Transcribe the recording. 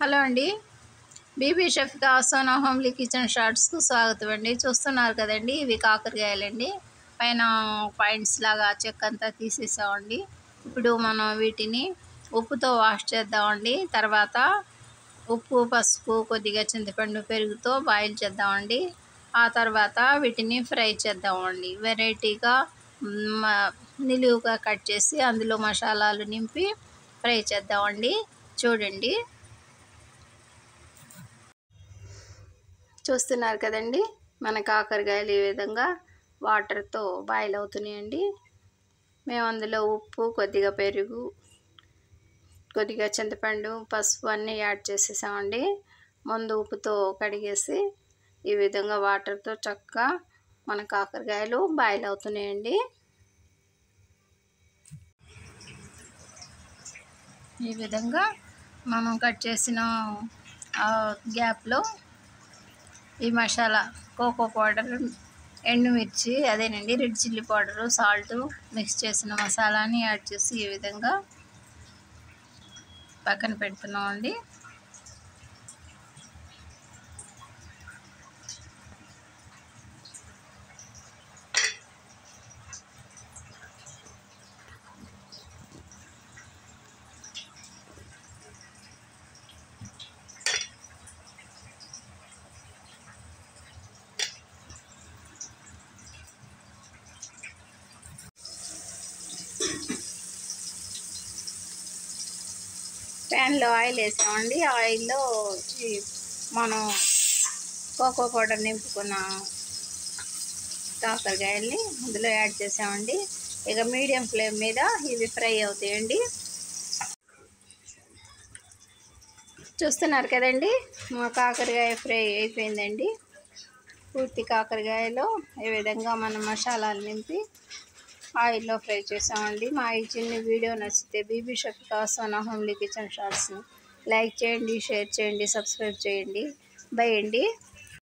Hello అండి. BB షెఫ్గా Sona homely kitchen షార్ట్స్కు స్వాగతం అండి. చూస్తున్నారు కదండి ఇవి కాకరకాయలండి. పైన పాయింట్స్ లాగా చెక్క అంతా తీసేసామండి. ఇప్పుడు మనం వీటిని ఉప్పుతో వాష్ చేద్దామండి. తర్వాత ఉప్పు పసుపు కొద్దిగా చింతపండు పెరుగుతో బాయిల్ చేద్దామండి. ఆ తర్వాత వీటిని ఫ్రై చేద్దామండి. వెరైటీగా నిలువుగా కట్ చేసి అందులో మసాలాలు నింపి ఫ్రై చేద్దామండి. చూడండి. చూస్తున్నారు కదండి. మన కాకరకాయలు ఈ విధంగా వాటర్తో బాయిల్ అవుతున్నాయండి. మేము అందులో ఉప్పు కొద్దిగా పెరుగు కొద్దిగా చింతపండు పసుపు అన్నీ యాడ్ చేసేసామండి. ముందు ఉప్పుతో కడిగేసి ఈ విధంగా వాటర్తో చక్కగా మన కాకరకాయలు బాయిల్ అవుతున్నాయండి. ఈ విధంగా మనం కట్ చేసిన గ్యాప్లో ఈ మసాలా కోకో పౌడర్ ఎండుమిర్చి అదేనండి red chilli powder salt mix చేసిన మసాలాని యాడ్ చేసి ఈ విధంగా పక్కన పెడుతున్నామండి. ప్యాన్లో ఆయిల్ వేసామండి. ఆయిల్లో ఈ మనం కోకో పౌడర్ నింపుకున్న కాకరకాయల్ని అందులో యాడ్ చేసామండి. ఇక మీడియం ఫ్లేమ్ మీద ఇవి ఫ్రై అవుతాయండి. చూస్తున్నారు కదండి మా కాకరకాయ ఫ్రై అయిపోయిందండి. పూర్తి కాకరకాయలో ఈ విధంగా మనం మసాలాలు నింపి ఆయిల్లో ఫ్రై చేసామండి. మా ఈ చిన్న వీడియో నచ్చితే బీబీ షెఫ్ కాసోనా హోమ్లీ కిచెన్ షార్ట్స్ని లైక్ చేయండి షేర్ చేయండి సబ్స్క్రైబ్ చేయండి. బై అండి.